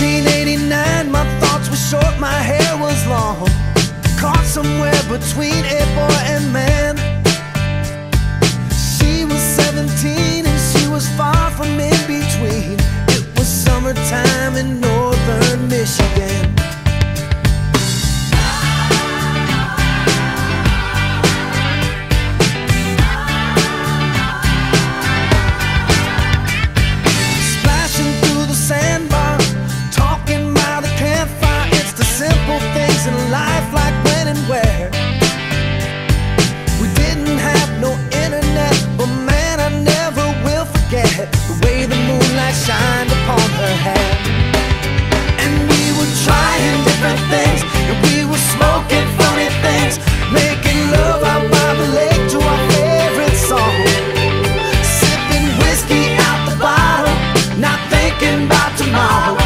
1989, my thoughts were short, my hair was long. Caught somewhere between a boy and man. thinking about tomorrow.